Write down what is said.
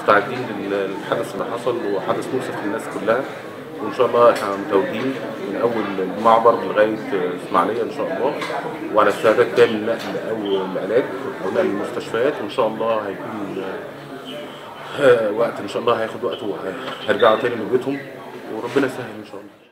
مستعدين للحدث اللي حصل وحدث مؤسف للناس كلها. وإن شاء الله إحنا متواجدين من أول المعبر لغاية إسماعيلية إن شاء الله. وعلى استعداد كامل للنقل أو العلاج أو نقل المستشفيات. وإن شاء الله هيكون آه، وقت إن شاء الله هياخد وقت وهيرجعوا تاني لبيتهم وربنا يسهل إن شاء الله.